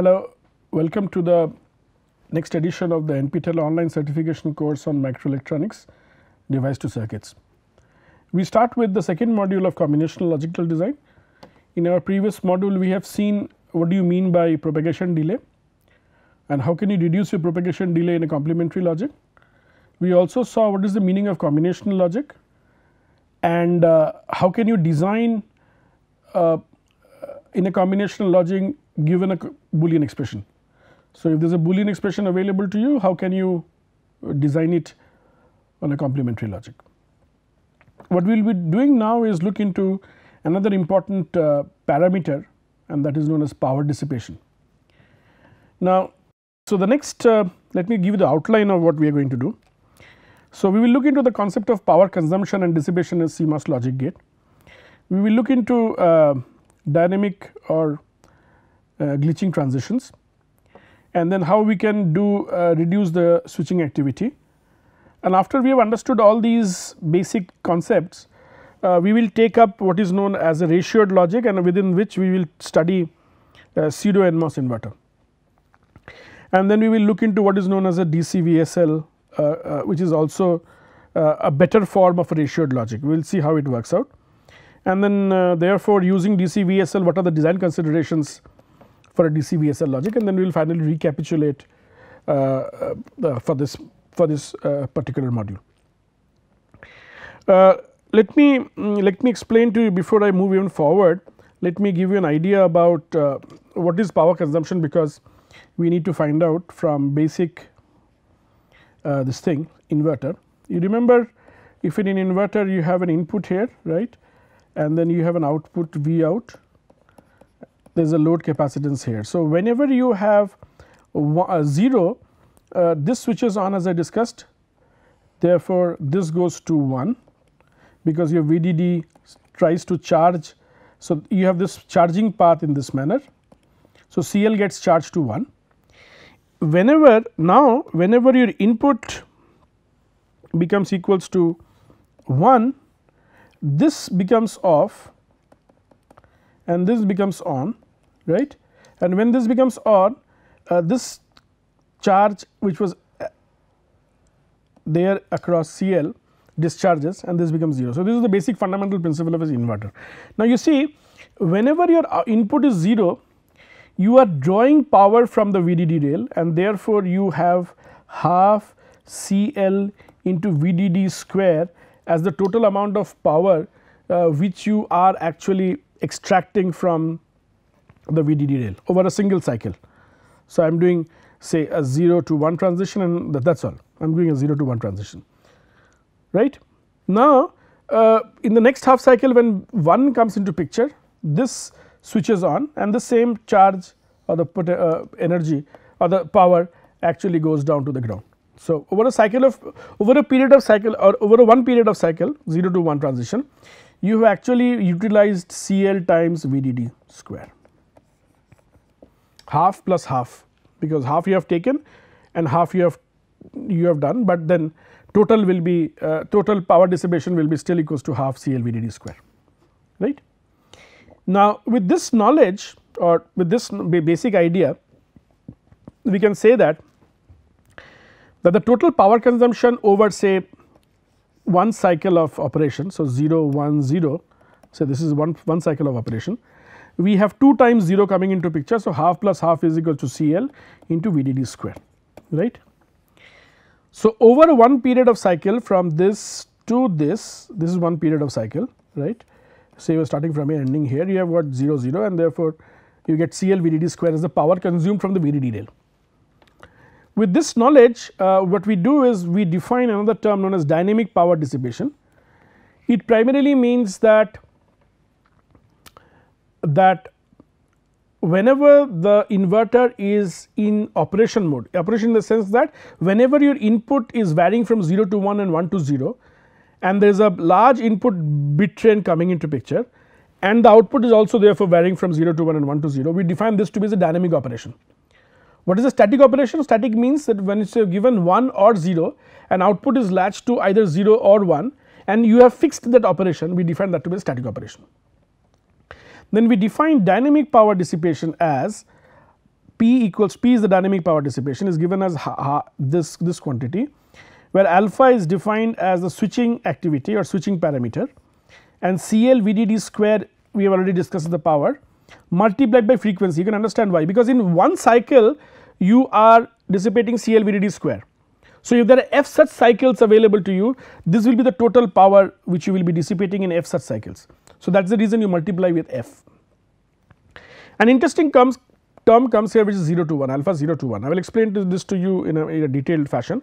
Hello, welcome to the next edition of the NPTEL online certification course on microelectronics device to circuits. We start with the second module of combinational logical design. In our previous module we have seen what do you mean by propagation delay and how can you reduce your propagation delay in a complementary logic. We also saw what is the meaning of combinational logic and uh, how can you design uh, in a combinational logic given a boolean expression. So, if there is a boolean expression available to you how can you design it on a complementary logic. What we will be doing now is look into another important uh, parameter and that is known as power dissipation. Now, so the next uh, let me give you the outline of what we are going to do. So, we will look into the concept of power consumption and dissipation in CMOS logic gate. We will look into uh, dynamic or uh, glitching transitions and then how we can do uh, reduce the switching activity. And after we have understood all these basic concepts, uh, we will take up what is known as a ratioed logic and within which we will study pseudo NMOS inverter. And then we will look into what is known as a DC VSL uh, uh, which is also uh, a better form of ratioed logic. We will see how it works out. And then therefore, using DC VSL what are the design considerations for a DC VSL logic and then we will finally recapitulate uh, uh, for this for this uh, particular module. let me mm, let me explain to you before I move even forward let me give you an idea about what is power consumption because we need to find out from basic this thing inverter. You remember if in an inverter you have an input here right and then you have an output V out there is a load capacitance here. So, whenever you have uh, 0 uh, this switches on as I discussed therefore, this goes to 1 because your VDD tries to charge. So, you have this charging path in this manner. So, CL gets charged to 1. Whenever now whenever your input becomes equals to 1 this becomes off and this becomes on right and when this becomes on uh, this charge which was uh, there across CL discharges and this becomes 0. So, this is the basic fundamental principle of an inverter. Now, you see whenever your uh, input is 0 you are drawing power from the VDD rail and therefore, you have half CL into VDD square as the total amount of power uh, which you are actually extracting from the VDD rail over a single cycle. So, I am doing say a 0 to 1 transition and that is all I am doing a 0 to 1 transition right. Now, uh, in the next half cycle when 1 comes into picture this switches on and the same charge or the uh, energy or the power actually goes down to the ground. So, over a cycle of over a period of cycle or over a one period of cycle 0 to 1 transition you have actually utilized CL times VDD square half plus half because half you have taken and half you have you have done, but then total will be uh, total power dissipation will be still equals to half CL VDD square right. Now, with this knowledge or with this basic idea we can say that that the total power consumption over say one cycle of operation. So, 0 1 0 so this is one one cycle of operation we have 2 times 0 coming into picture. So, half plus half is equal to CL into VDD square right. So, over one period of cycle from this to this this is one period of cycle right say you are starting from here ending here you have got 0 0 and therefore, you get CL VDD square as the power consumed from the VDD rail. With this knowledge uh, what we do is we define another term known as dynamic power dissipation. It primarily means that that whenever the inverter is in operation mode, operation in the sense that whenever your input is varying from 0 to 1 and 1 to 0 and there is a large input bit train coming into picture and the output is also therefore varying from 0 to 1 and 1 to 0, we define this to be a dynamic operation. What is a static operation? Static means that when it is given 1 or 0 and output is latched to either 0 or 1 and you have fixed that operation, we define that to be a static operation. Then we define dynamic power dissipation as P equals P is the dynamic power dissipation is given as ha, ha, this this quantity where alpha is defined as the switching activity or switching parameter and CL VDD square we have already discussed the power multiplied by frequency you can understand why because in one cycle you are dissipating CL VDD square. So, if there are f such cycles available to you this will be the total power which you will be dissipating in f such cycles. So, that is the reason you multiply with f. An interesting comes term comes here which is 0 to 1 alpha 0 to 1 I will explain this to you in a, in a detailed fashion.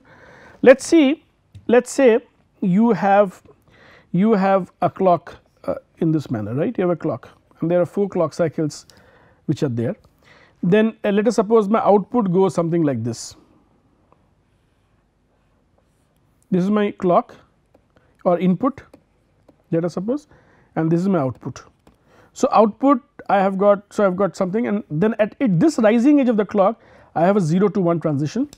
Let us see let us say you have you have a clock uh, in this manner right you have a clock and there are 4 clock cycles which are there then uh, let us suppose my output goes something like this this is my clock or input let us suppose and this is my output. So, output I have got so I have got something and then at, at this rising edge of the clock I have a 0 to 1 transition.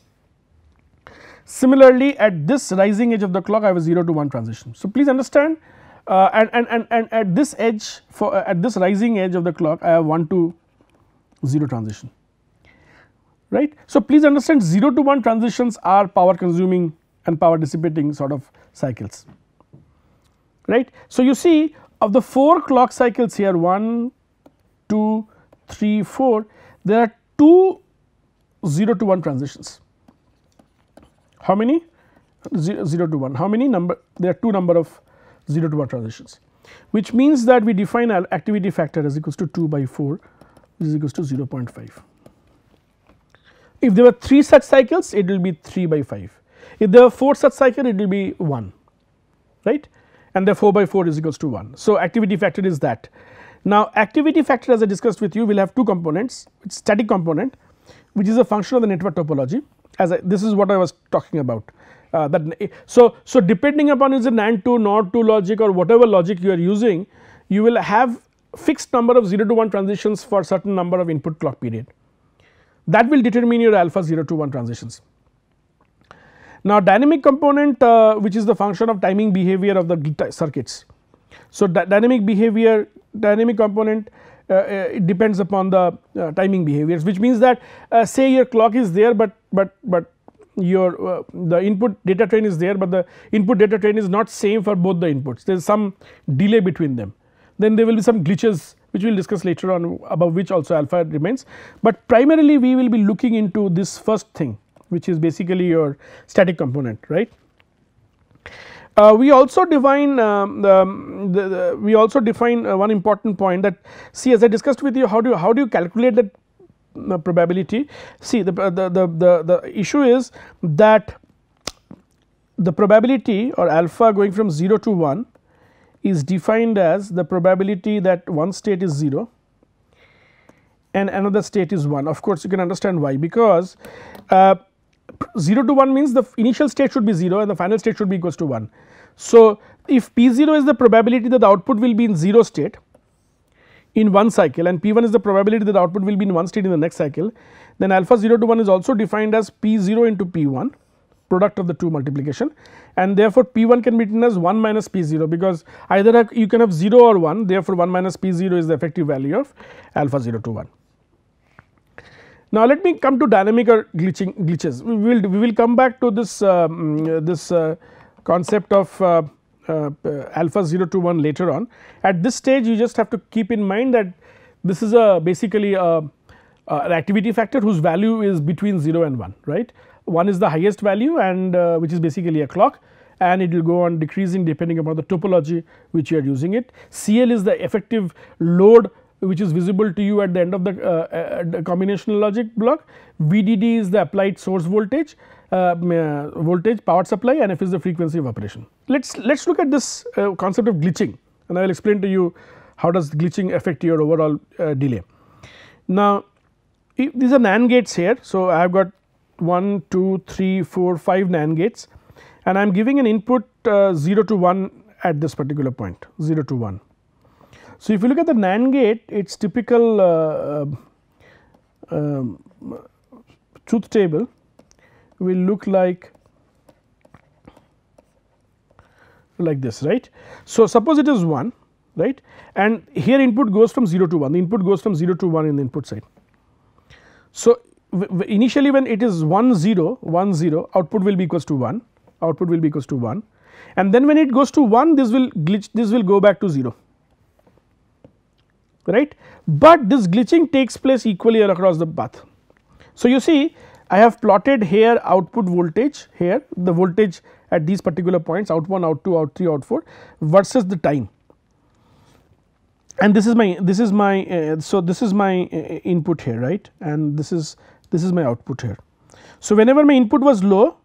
Similarly, at this rising edge of the clock I have a 0 to 1 transition. So, please understand uh, and, and, and, and at this edge for uh, at this rising edge of the clock I have 1 to 0 transition right. So, please understand 0 to 1 transitions are power consuming and power dissipating sort of cycles right. So, you see of the 4 clock cycles here 1, 2, 3, 4 there are 2 0 to 1 transitions. How many? 0, 0 to 1 how many number there are 2 number of 0 to 1 transitions which means that we define our activity factor as equals to 2 by 4 which is equals to 0 0.5. If there were 3 such cycles it will be 3 by 5 if there are 4 such cycle it will be 1 right and the 4 by 4 is equals to 1. So, activity factor is that. Now, activity factor as I discussed with you will have two components static component which is a function of the network topology as I, this is what I was talking about. Uh, that so, so depending upon is it NAND to NOR to logic or whatever logic you are using you will have fixed number of 0 to 1 transitions for certain number of input clock period that will determine your alpha 0 to 1 transitions. Now, dynamic component uh, which is the function of timing behavior of the circuits. So, dynamic behavior dynamic component uh, uh, it depends upon the uh, timing behaviors which means that uh, say your clock is there, but but but your uh, the input data train is there, but the input data train is not same for both the inputs. There is some delay between them. Then there will be some glitches which we will discuss later on above which also alpha remains, but primarily we will be looking into this first thing which is basically your static component right. Uh, we also define um, the, the, we also define uh, one important point that see as I discussed with you how do you how do you calculate that probability see the, the, the, the, the issue is that the probability or alpha going from 0 to 1 is defined as the probability that one state is 0 and another state is 1 of course you can understand why because uh, 0 to 1 means the initial state should be 0 and the final state should be equals to 1. So, if P 0 is the probability that the output will be in 0 state in one cycle and P 1 is the probability that the output will be in one state in the next cycle, then alpha 0 to 1 is also defined as P 0 into P 1 product of the two multiplication and therefore P 1 can be written as 1 minus P 0 because either you can have 0 or 1 therefore 1 minus P 0 is the effective value of alpha 0 to 1. Now, let me come to dynamic or glitching glitches. We will we will come back to this um, this uh, concept of uh, uh, alpha 0 to 1 later on. At this stage, you just have to keep in mind that this is a basically a, an activity factor whose value is between 0 and 1 right. 1 is the highest value and uh, which is basically a clock and it will go on decreasing depending upon the topology which you are using it. CL is the effective load which is visible to you at the end of the, uh, uh, the combinational logic block. VDD is the applied source voltage, uh, uh, voltage power supply and F is the frequency of operation. Let us let us look at this uh, concept of glitching and I will explain to you how does glitching affect your overall uh, delay. Now, these are NAND gates here. So, I have got 1, 2, 3, 4, 5 NAND gates and I am giving an input 0 to 1 at this particular point 0 to 1 so, if you look at the NAND gate it is typical uh, uh, um, truth table will look like like this right. So, suppose it is 1 right? And here input goes from 0 to 1 the input goes from 0 to 1 in the input side. So, initially when it is 1 0 1 0 output will be equals to 1 output will be equals to 1 and then when it goes to 1 this will glitch this will go back to 0 right, but this glitching takes place equally across the path. So, you see I have plotted here output voltage here the voltage at these particular points out 1 out 2 out 3 out 4 versus the time and this is my this is my uh, so this is my uh, input here right and this is this is my output here. So, whenever my input was low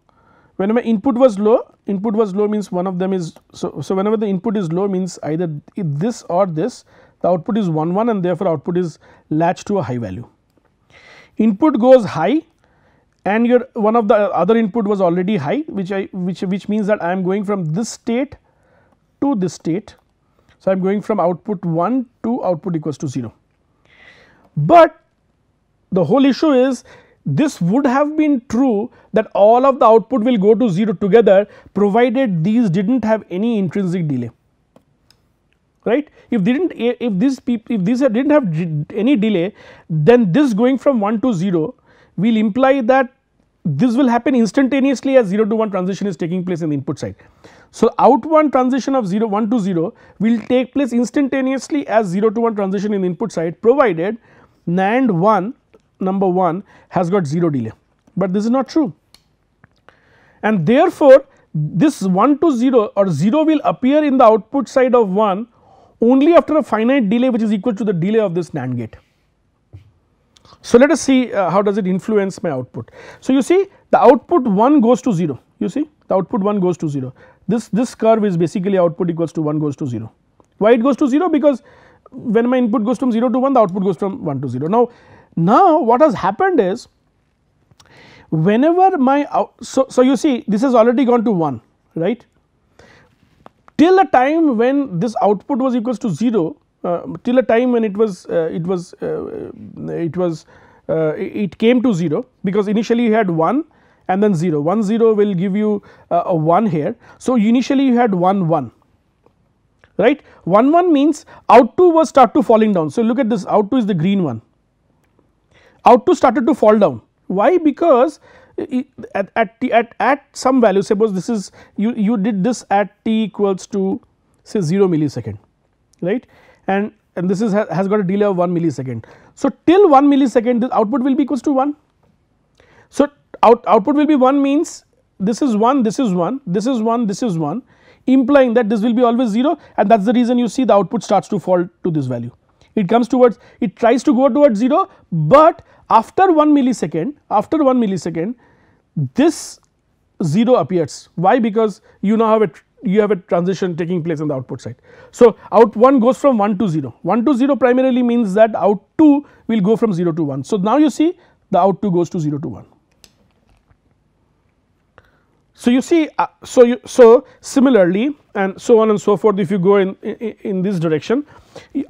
whenever input was low input was low means one of them is so, so whenever the input is low means either this or this the output is 1 1 and therefore, output is latched to a high value. Input goes high and your one of the other input was already high which I which which means that I am going from this state to this state. So, I am going from output 1 to output equals to 0, but the whole issue is this would have been true that all of the output will go to 0 together provided these did not have any intrinsic delay right. If they did not if eh, this if these did not have any delay then this going from 1 to 0 will imply that this will happen instantaneously as 0 to 1 transition is taking place in the input side. So, out 1 transition of 0 1 to 0 will take place instantaneously as 0 to 1 transition in the input side provided NAND 1 number 1 has got 0 delay, but this is not true. And therefore, this 1 to 0 or 0 will appear in the output side of 1 only after a finite delay which is equal to the delay of this NAND gate. So, let us see uh, how does it influence my output. So, you see the output 1 goes to 0 you see the output 1 goes to 0 this this curve is basically output equals to 1 goes to 0. Why it goes to 0 because when my input goes from 0 to 1 the output goes from 1 to 0. Now, now what has happened is whenever my out, so, so you see this has already gone to 1 right till a time when this output was equals to 0 uh, till a time when it was uh, it was uh, it was uh, it came to 0 because initially you had 1 and then 0 1 0 will give you uh, a 1 here. So, initially you had 1 1 right? 1 1 means out 2 was start to falling down. So, look at this. Out 2 is the green one. Out 2 started to fall down. Why? Because at, at, t, at, at some value suppose this is you, you did this at t equals to say 0 millisecond right and, and this is has got a delay of 1 millisecond. So, till 1 millisecond the output will be equals to 1. So, out, output will be 1 means this is 1 this is 1 this is 1 this is 1 implying that this will be always 0 and that is the reason you see the output starts to fall to this value. It comes towards it tries to go towards 0, but after 1 millisecond after 1 millisecond this 0 appears why because you now have a you have a transition taking place on the output side. So, out 1 goes from 1 to 0 1 to 0 primarily means that out 2 will go from 0 to 1. So, now you see the out 2 goes to 0 to 1. So, you see uh, so you so similarly and so on and so forth if you go in, in, in this direction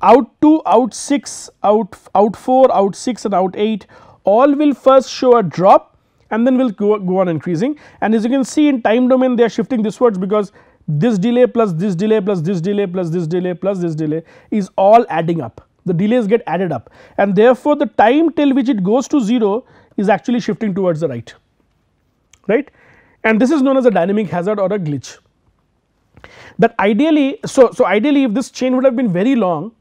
out 2 out 6 out out 4 out 6 and out 8 all will first show a drop and then will go, go on increasing. And as you can see in time domain they are shifting this words because this delay plus this delay plus this delay plus this delay plus this delay is all adding up. The delays get added up. And therefore the time till which it goes to 0 is actually shifting towards the right. Right? And this is known as a dynamic hazard or a glitch that ideally so so ideally if this chain would have been very long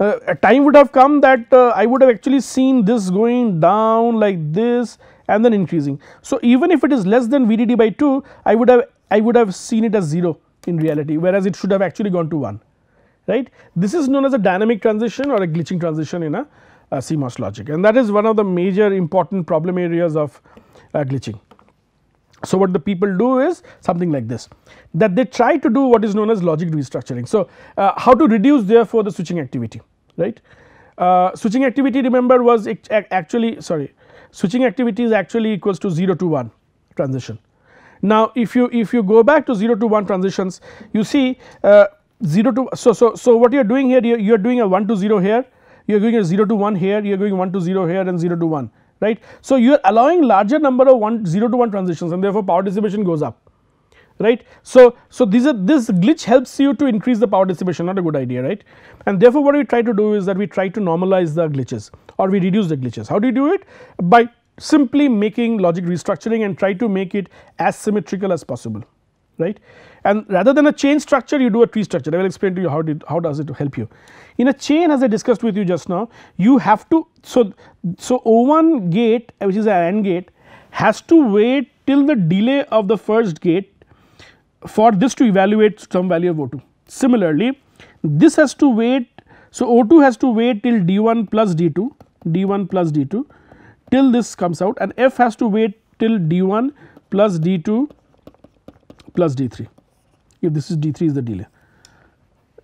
uh, a time would have come that uh, I would have actually seen this going down like this and then increasing. So, even if it is less than VDD by 2 I would have I would have seen it as 0 in reality whereas it should have actually gone to 1 right. This is known as a dynamic transition or a glitching transition in a, a CMOS logic and that is one of the major important problem areas of uh, glitching. So, what the people do is something like this that they try to do what is known as logic restructuring. So, uh, how to reduce therefore the switching activity right. Uh, switching activity remember was actually sorry switching activity is actually equals to 0 to 1 transition. Now, if you if you go back to 0 to 1 transitions you see uh, 0 to so so so what you are doing here you, you are doing a 1 to 0 here you are doing a 0 to 1 here you are going 1 to 0 here and 0 to 1 right. So, you are allowing larger number of 1 0 to 1 transitions and therefore, power dissipation goes up right. So, so these are this glitch helps you to increase the power dissipation not a good idea right and therefore, what we try to do is that we try to normalize the glitches or we reduce the glitches. How do you do it? By simply making logic restructuring and try to make it as symmetrical as possible right. And rather than a chain structure you do a tree structure I will explain to you how did how does it help you. In a chain as I discussed with you just now you have to so so O1 gate which is an AND gate has to wait till the delay of the first gate for this to evaluate some value of O2. Similarly, this has to wait so O2 has to wait till D1 plus D2 D1 plus D2 till this comes out and F has to wait till D1 plus D2 plus D3 if this is D3 is the delay.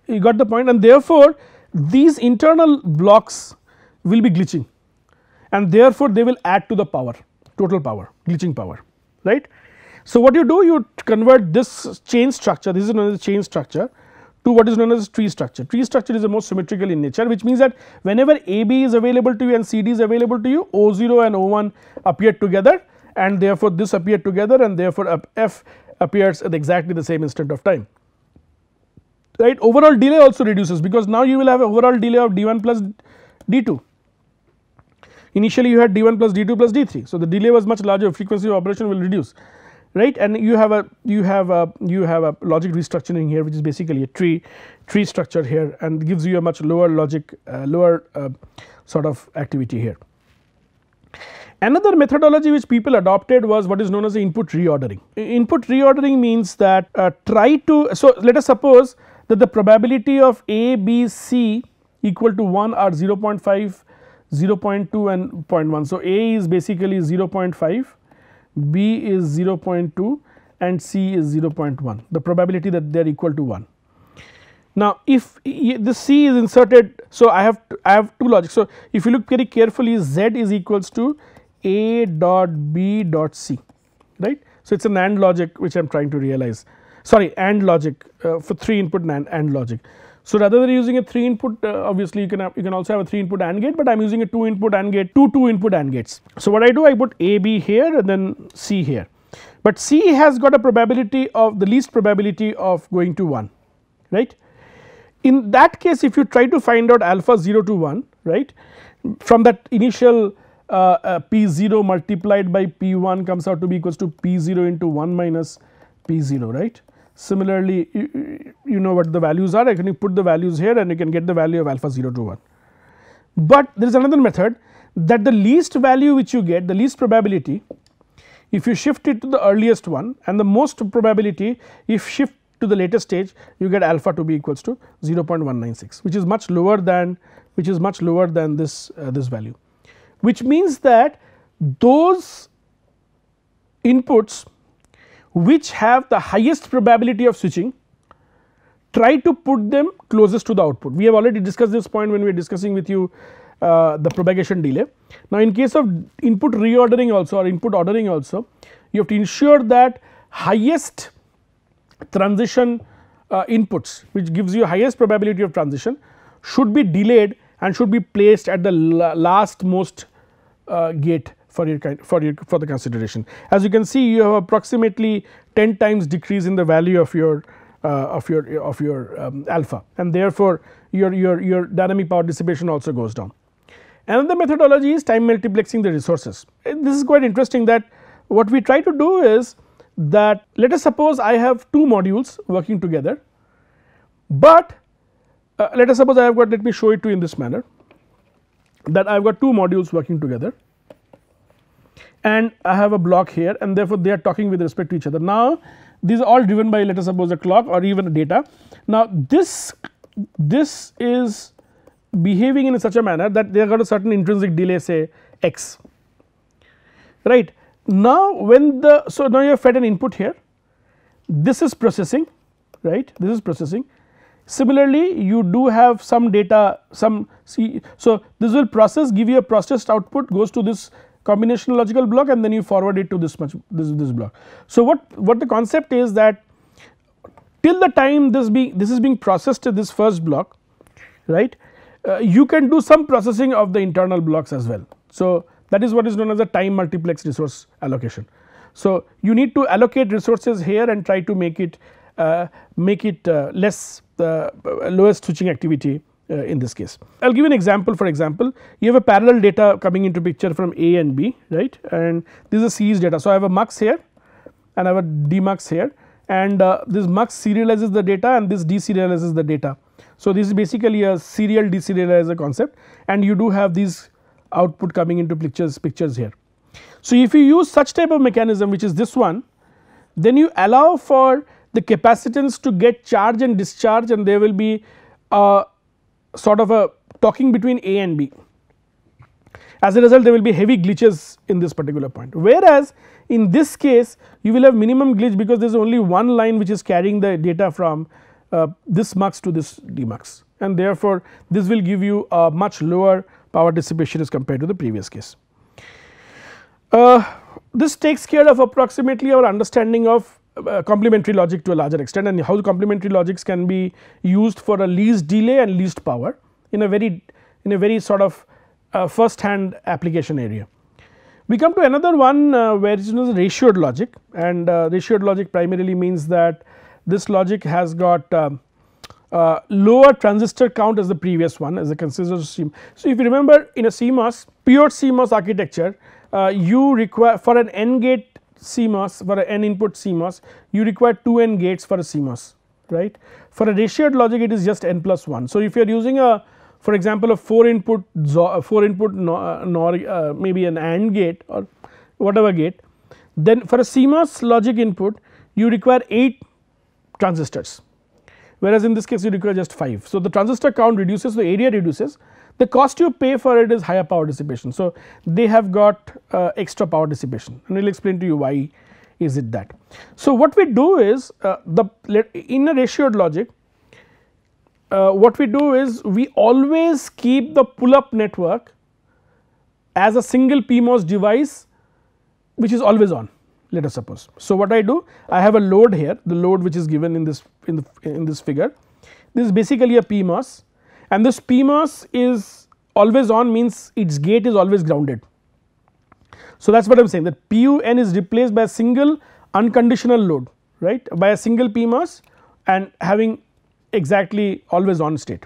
You got the point and therefore, these internal blocks will be glitching and therefore, they will add to the power total power glitching power right. So, what you do you convert this chain structure this is known as chain structure to what is known as tree structure. Tree structure is the most symmetrical in nature which means that whenever AB is available to you and CD is available to you O0 and O1 appear together and therefore, this appear together and therefore, F appears at exactly the same instant of time. Right? Overall delay also reduces because now you will have overall delay of d1 plus d2 initially you had d1 plus d2 plus d3 so the delay was much larger. Frequency of operation will reduce right? And you have a you have a you have a logic restructuring here which is basically a tree tree structure here and gives you a much lower logic uh, lower uh, sort of activity here Another methodology which people adopted was what is known as input reordering. Input reordering means that uh, try to, so let us suppose that the probability of A, B, C equal to 1 are 0 0.5, 0 0.2 and 0.1. So, A is basically 0 0.5, B is 0 0.2 and C is 0 0.1 the probability that they are equal to 1. Now, if the C is inserted, so I have I have two logic. So, if you look very carefully Z is equals to a dot B dot C right. So, it is an AND logic which I am trying to realize sorry AND logic uh, for 3 input NAND AND logic. So, rather than using a 3 input uh, obviously you can have, you can also have a 3 input AND gate, but I am using a 2 input AND gate 2 2 input AND gates. So, what I do I put A B here and then C here, but C has got a probability of the least probability of going to 1 right. In that case if you try to find out alpha 0 to 1 right from that initial P0 multiplied by P1 comes out to be equals to P0 into 1 minus P0 right. Similarly, you, you know what the values are I can put the values here and you can get the value of alpha 0 to 1. But there is another method that the least value which you get the least probability if you shift it to the earliest one and the most probability if shift to the latest stage you get alpha to be equals to 0.196 which is much lower than which is much lower than this uh, this value which means that those inputs which have the highest probability of switching try to put them closest to the output. We have already discussed this point when we were discussing with you uh, the propagation delay. Now, in case of input reordering also or input ordering also you have to ensure that highest transition uh, inputs which gives you highest probability of transition should be delayed and should be placed at the last most uh, gate for your for your for the consideration. As you can see you have approximately 10 times decrease in the value of your uh, of your of your um, alpha and therefore your your your dynamic power dissipation also goes down. Another methodology is time multiplexing the resources. This is quite interesting that what we try to do is that let us suppose I have two modules working together, but uh, let us suppose I have got let me show it to you in this manner that I have got two modules working together and I have a block here and therefore, they are talking with respect to each other. Now, these are all driven by let us suppose a clock or even a data. Now, this this is behaving in such a manner that they have got a certain intrinsic delay say x right. Now, when the so now you have fed an input here this is processing right this is processing Similarly, you do have some data some see so this will process give you a processed output goes to this combinational logical block and then you forward it to this much this this block. So, what what the concept is that till the time this being this is being processed at this first block right uh, you can do some processing of the internal blocks as well. So, that is what is known as a time multiplex resource allocation. So, you need to allocate resources here and try to make it make it uh, less uh, lowest switching activity uh, in this case. I will give an example for example, you have a parallel data coming into picture from A and B right and this is a series data. So, I have a mux here and I have a demux here and uh, this mux serializes the data and this deserializes the data. So, this is basically a serial deserializer concept and you do have these output coming into pictures pictures here. So, if you use such type of mechanism which is this one then you allow for the capacitance to get charge and discharge and there will be a sort of a talking between A and B. As a result there will be heavy glitches in this particular point whereas in this case you will have minimum glitch because there is only one line which is carrying the data from uh, this mux to this demux and therefore this will give you a much lower power dissipation as compared to the previous case. Uh, this takes care of approximately our understanding of uh, complementary logic to a larger extent and how the complementary logics can be used for a least delay and least power in a very in a very sort of uh, first hand application area. We come to another one uh, where it is ratioed logic and uh, ratioed logic primarily means that this logic has got uh, lower transistor count as the previous one as a considered CMOS. So, if you remember in a CMOS pure CMOS architecture you require for an n gate CMOS for an n input CMOS you require 2 n gates for a CMOS right. For a ratioed logic it is just n plus 1. So, if you are using a for example a 4 input 4 input nor, nor uh, maybe an AND gate or whatever gate then for a CMOS logic input you require 8 transistors whereas in this case you require just 5. So, the transistor count reduces the area reduces the cost you pay for it is higher power dissipation. So, they have got uh, extra power dissipation and we will explain to you why is it that. So, what we do is uh, the in a ratioed logic uh, what we do is we always keep the pull up network as a single PMOS device which is always on let us suppose. So, what I do I have a load here the load which is given in this in the in this figure this is basically a PMOS and this PMOS is always on means its gate is always grounded. So, that is what I am saying that PUN is replaced by a single unconditional load right by a single PMOS and having exactly always on state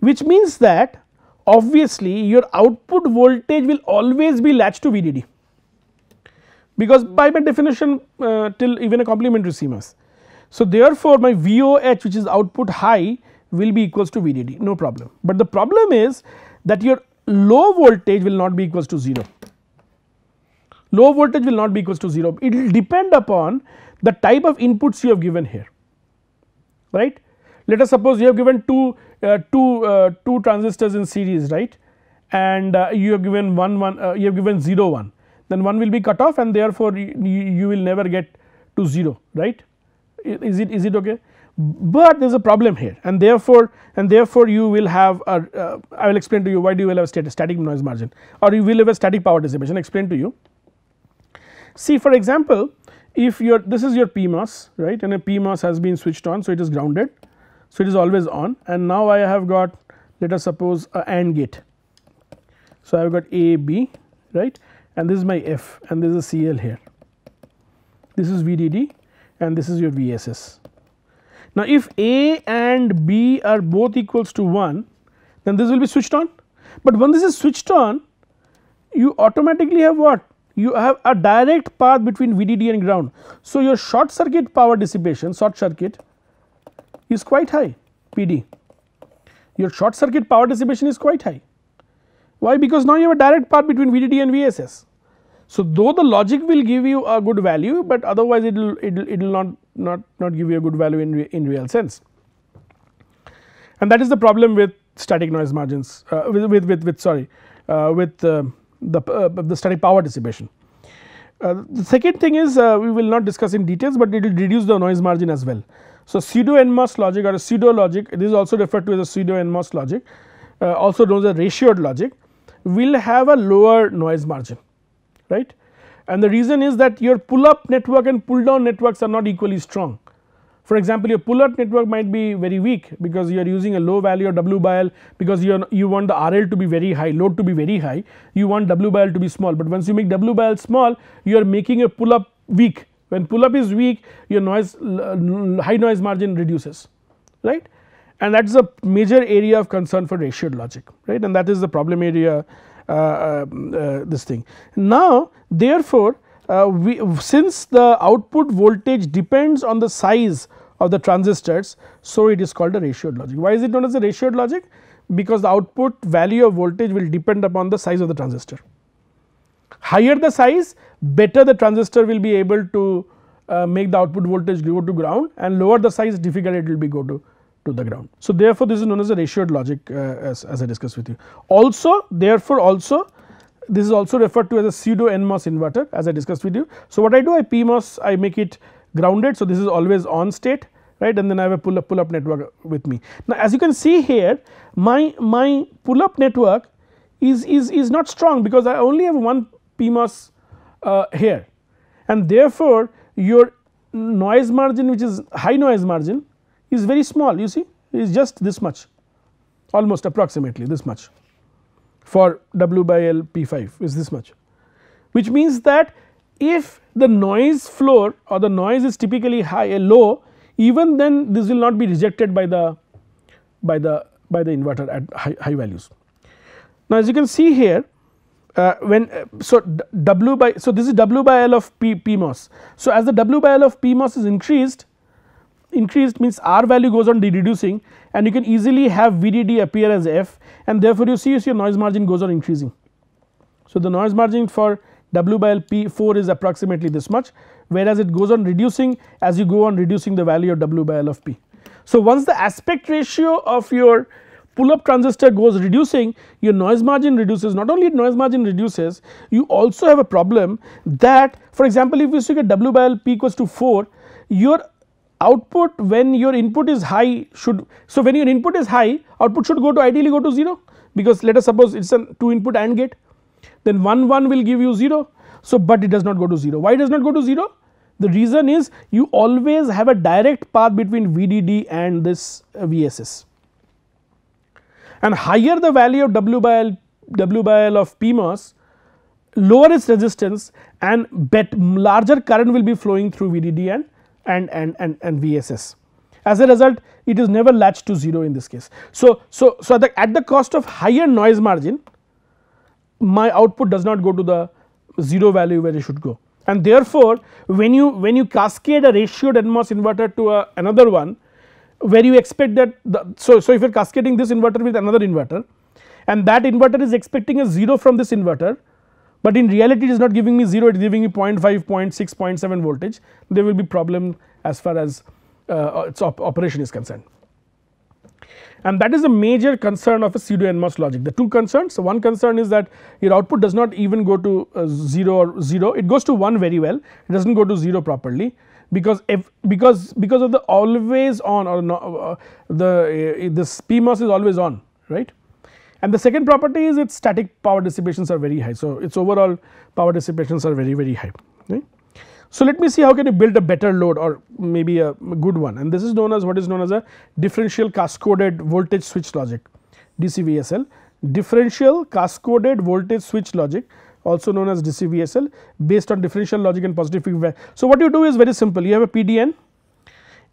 which means that obviously your output voltage will always be latched to VDD because by my definition uh, till even a complementary CMOS. So, therefore, my VOH which is output high will be equals to VDD no problem, but the problem is that your low voltage will not be equals to 0, low voltage will not be equals to 0 it will depend upon the type of inputs you have given here. Right. Let us suppose you have given two, uh, two, uh, two transistors in series right? And uh, you have given 1 1 uh, you have given 0 1 then one will be cut off and therefore you, you will never get to 0 right? Is it is it okay? But there is a problem here and therefore and therefore you will have a uh, I will explain to you why do you will have a static noise margin or you will have a static power dissipation. Explain to you. See for example if your this is your PMOS right? And a PMOS has been switched on so it is grounded. So it is always on. And now I have got let us suppose a AND gate. So I have got A B right and this is my F and this is CL here. This is VDD and this is your VSS now, if A and B are both equals to 1 then this will be switched on, but when this is switched on you automatically have what? You have a direct path between VDD and ground. So, your short circuit power dissipation short circuit is quite high PD your short circuit power dissipation is quite high. Why? Because now you have a direct path between VDD and VSS. So, though the logic will give you a good value, but otherwise it will it will it will not not not give you a good value in in real sense. And that is the problem with static noise margins uh, with, with, with with sorry uh, with uh, the uh, the static power dissipation. Uh, the second thing is uh, we will not discuss in details, but it will reduce the noise margin as well. So, pseudo NMOS logic or a pseudo logic this is also referred to as a pseudo NMOS logic also known as a ratioed logic will have a lower noise margin right. And the reason is that your pull up network and pull down networks are not equally strong. For example, your pull up network might be very weak because you are using a low value of W by L because you, are, you want the RL to be very high, load to be very high, you want W by L to be small, but once you make W by L small, you are making a pull up weak. When pull up is weak, your noise high noise margin reduces, right. And that is a major area of concern for ratioed logic right and that is the problem area uh, um, uh, this thing. Now therefore, uh, we since the output voltage depends on the size of the transistors, so it is called a ratioed logic. Why is it known as a ratioed logic? Because the output value of voltage will depend upon the size of the transistor. Higher the size better the transistor will be able to uh, make the output voltage go to ground and lower the size difficult it will be go to to the ground. So, therefore, this is known as a ratioed logic uh, as, as I discussed with you. Also therefore, also this is also referred to as a pseudo NMOS inverter as I discussed with you. So, what I do I PMOS I make it grounded. So, this is always on state right and then I have a pull up pull up network with me. Now, as you can see here my my pull up network is is is not strong because I only have one PMOS uh, here and therefore, your noise margin which is high noise margin is very small you see is just this much almost approximately this much for W by L P 5 is this much which means that if the noise floor or the noise is typically high or low even then this will not be rejected by the by the by the inverter at high, high values. Now as you can see here uh, when uh, so W by so this is W by L of P PMOS. So as the W by L of PMOS is increased increased means R value goes on reducing and you can easily have VDD appear as F and therefore you see your noise margin goes on increasing. So the noise margin for W by L P 4 is approximately this much whereas it goes on reducing as you go on reducing the value of W by L of P. So once the aspect ratio of your pull up transistor goes reducing your noise margin reduces not only noise margin reduces you also have a problem that for example if you see a W by L P equals to 4 your output when your input is high should so when your input is high output should go to ideally go to 0 because let us suppose it is a 2 input AND gate then 1 1 will give you 0 so but it does not go to 0 why does not go to 0 the reason is you always have a direct path between VDD and this uh, VSS and higher the value of W by L W by L of PMOS lower its resistance and bet larger current will be flowing through VDD and and, and, and, and VSS. As a result it is never latched to 0 in this case. So, so, so at the, at the cost of higher noise margin my output does not go to the 0 value where it should go and therefore when you when you cascade a ratioed NMOS inverter to a, another one where you expect that the, so so if you are cascading this inverter with another inverter and that inverter is expecting a 0 from this inverter but in reality it is not giving me 0 it is giving me 0 0.5 0 0.6 0.7 voltage. There will be problem as far as uh, its op operation is concerned. And that is a major concern of a pseudo NMOS logic. The two concerns so one concern is that your output does not even go to uh, 0 or 0 it goes to 1 very well. It does not go to 0 properly because if because because of the always on or no, uh, the uh, this PMOS is always on right and the second property is its static power dissipations are very high. So, its overall power dissipations are very very high. So, let me see how can you build a better load or maybe a good one and this is known as what is known as a differential cascoded voltage switch logic DCVSL differential cascoded voltage switch logic also known as DCVSL based on differential logic and positive feedback. So, what you do is very simple you have a PDN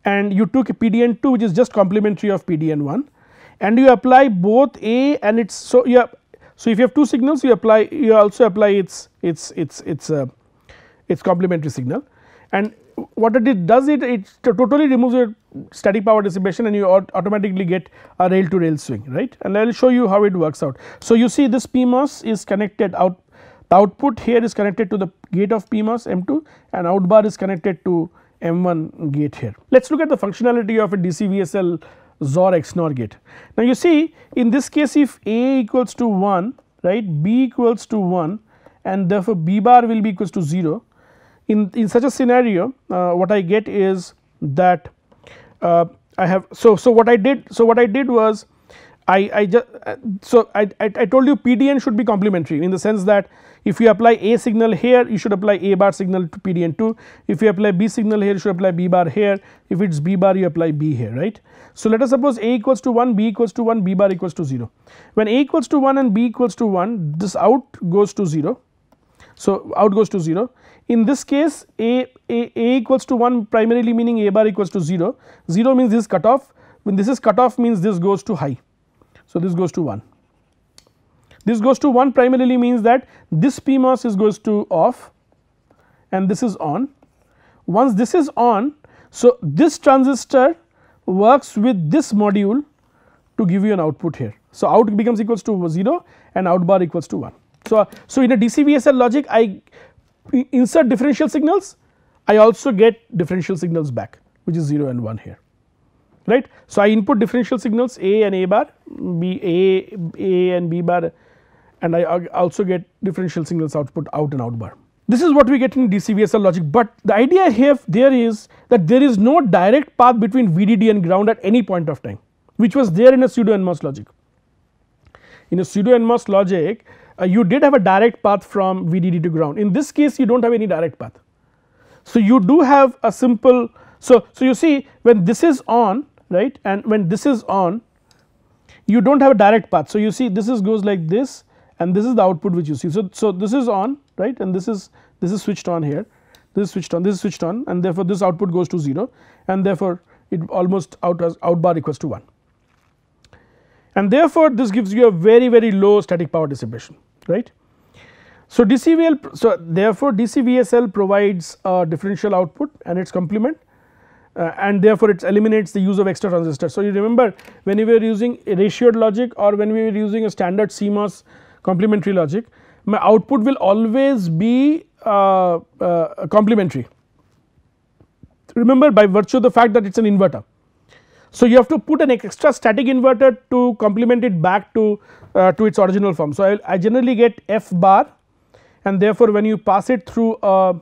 and you took a PDN 2 which is just complementary of PDN 1 and you apply both A and its so yeah so if you have two signals you apply you also apply its its its its uh, its complementary signal and what it does it it totally removes your static power dissipation and you automatically get a rail to rail swing right and I will show you how it works out. So you see this PMOS is connected out the output here is connected to the gate of PMOS M2 and out bar is connected to M1 gate here. Let us look at the functionality of a DCVSL XOR XNOR gate. Now you see in this case if A equals to 1 right B equals to 1 and therefore B bar will be equals to 0 in, in such a scenario uh, what I get is that uh, I have so so what I did so what I did was I, I just uh, so I, I, told you PDN should be complementary in the sense that if you apply A signal here you should apply A bar signal to PDN 2 if you apply B signal here you should apply B bar here. If it is B bar you apply B here right. So let us suppose A equals to 1 B equals to 1 B bar equals to 0 when A equals to 1 and B equals to 1 this out goes to 0 so out goes to 0 in this case A, A, A equals to 1 primarily meaning A bar equals to 0 0 means this cut off when this is cut off means this goes to high. So, this goes to 1. This goes to 1 primarily means that this PMOS is goes to off and this is on. Once this is on, so this transistor works with this module to give you an output here. So, out becomes equals to 0 and out bar equals to 1. So, so in a DC VSL logic I insert differential signals I also get differential signals back which is 0 and 1 here right. So, I input differential signals A and A bar B A A and B bar and I also get differential signals output out and out bar. This is what we get in DCVSL logic, but the idea here there is that there is no direct path between VDD and ground at any point of time which was there in a pseudo NMOS logic. In a pseudo NMOS logic uh, you did have a direct path from VDD to ground in this case you do not have any direct path. So, you do have a simple so, so you see when this is on right and when this is on you do not have a direct path. So, you see this is goes like this and this is the output which you see. So, so this is on right and this is this is switched on here this is switched on this is switched on and therefore this output goes to 0 and therefore it almost out as out bar equals to 1 and therefore this gives you a very very low static power dissipation right. So, DCVL so therefore DCVSL provides a differential output and its complement uh, and therefore it eliminates the use of extra transistors. So, you remember when we were using a ratioed logic or when we were using a standard CMOS complementary logic my output will always be uh, uh, complementary. Remember by virtue of the fact that it is an inverter. So, you have to put an extra static inverter to complement it back to uh, to its original form. So, I, I generally get f bar and therefore, when you pass it through a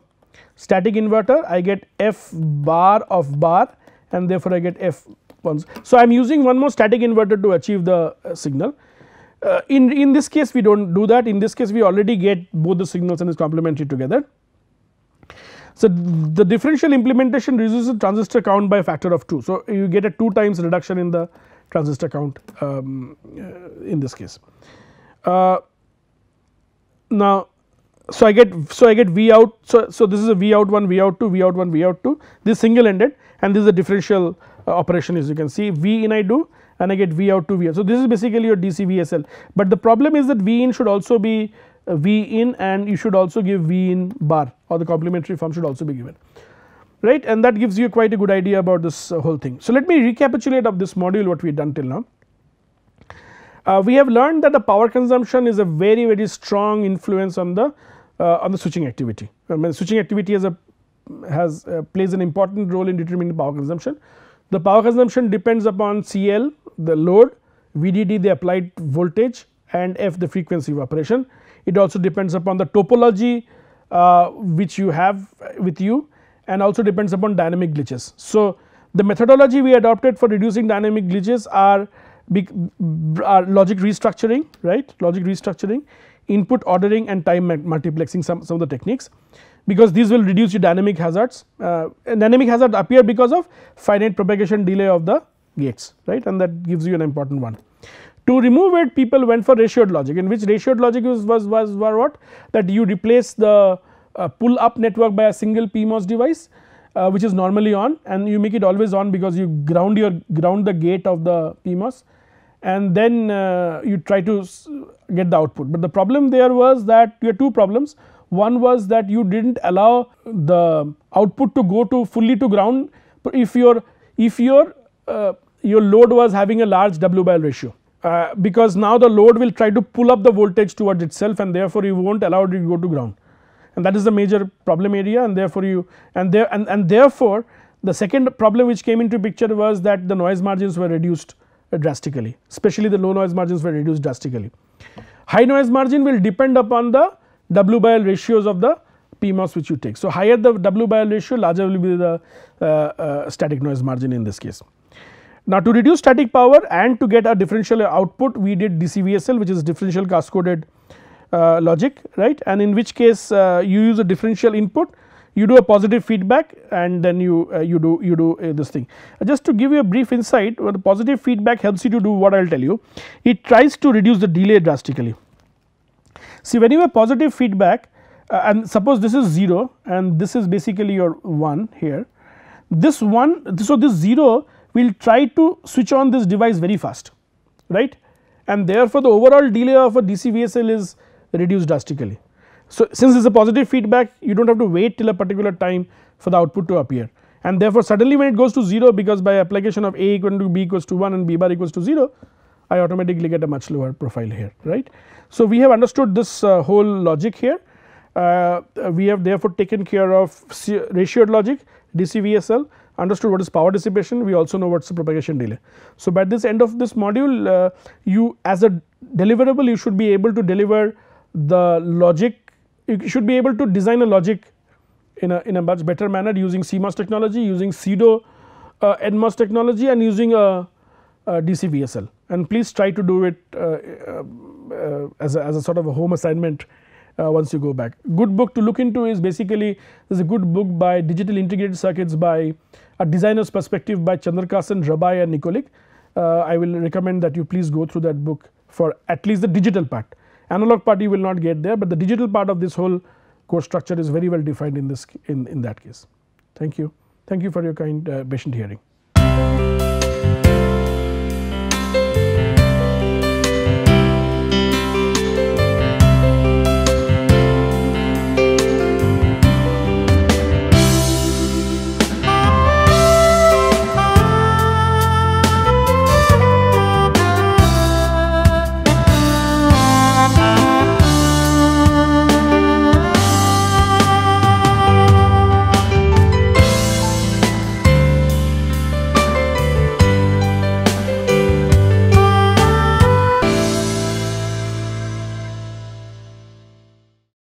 static inverter I get f bar of bar and therefore, I get f ones. So, I am using one more static inverter to achieve the uh, signal. Uh, in, in this case we do not do that in this case we already get both the signals and is complementary together. So, the differential implementation reduces the transistor count by a factor of 2. So, you get a 2 times reduction in the transistor count um, uh, in this case. Uh, now, so I get so I get V out so so this is a V out 1 V out 2 V out 1 V out 2 this single ended and this is a differential uh, operation as you can see V in I do and I get V out 2 V out. So, this is basically your DC VSL, but the problem is that V in should also be uh, V in and you should also give V in bar or the complementary form should also be given right and that gives you quite a good idea about this uh, whole thing. So, let me recapitulate of this module what we have done till now. Uh, we have learned that the power consumption is a very very strong influence on the on the switching activity. I mean switching activity has a has uh, plays an important role in determining power consumption. The power consumption depends upon CL the load, VDD the applied voltage and F the frequency of operation. It also depends upon the topology uh, which you have with you and also depends upon dynamic glitches. So, the methodology we adopted for reducing dynamic glitches are, are logic restructuring right logic restructuring input ordering and time multiplexing some, some of the techniques because these will reduce your dynamic hazards uh, dynamic hazard appear because of finite propagation delay of the gates right and that gives you an important one. To remove it people went for ratioed logic in which ratioed logic was, was, was, was what that you replace the uh, pull up network by a single PMOS device uh, which is normally on and you make it always on because you ground your ground the gate of the PMOS and then uh, you try to get the output. But the problem there was that you had two problems one was that you did not allow the output to go to fully to ground if your if your uh, your load was having a large W by L ratio. Uh, because now the load will try to pull up the voltage towards itself and therefore you will not allow it to go to ground and that is the major problem area and therefore you and there and, and therefore the second problem which came into picture was that the noise margins were reduced drastically especially the low noise margins were reduced drastically. High noise margin will depend upon the W by L ratios of the PMOS which you take. So, higher the W by L ratio larger will be the uh, uh, static noise margin in this case. Now, to reduce static power and to get a differential output we did DCVSL which is differential cascoded uh, logic right and in which case uh, you use a differential input you do a positive feedback and then you uh, you do you do uh, this thing. just to give you a brief insight well, the positive feedback helps you to do what I will tell you it tries to reduce the delay drastically. See when you have positive feedback uh, and suppose this is 0 and this is basically your 1 here this 1 so this 0 will try to switch on this device very fast right and therefore, the overall delay of a DC VSL is reduced drastically. So, since it is a positive feedback you do not have to wait till a particular time for the output to appear and therefore, suddenly when it goes to 0 because by application of A equal to B equals to 1 and B bar equals to 0 I automatically get a much lower profile here right. So, we have understood this uh, whole logic here uh, we have therefore taken care of ratioed logic DC VSL understood what is power dissipation we also know what is the propagation delay. So, by this end of this module uh, you as a deliverable you should be able to deliver the logic you should be able to design a logic in a in a much better manner using CMOS technology using pseudo uh, NMOS technology and using a, a DC VSL and please try to do it uh, uh, as, a, as a sort of a home assignment uh, once you go back. Good book to look into is basically there is a good book by digital integrated circuits by a designer's perspective by Chandrakasan, Rabaey and Nikolic. Uh, I will recommend that you please go through that book for at least the digital part. Analog part you will not get there, but the digital part of this whole course structure is very well defined in this in, in that case. Thank you. Thank you for your kind uh, patient hearing.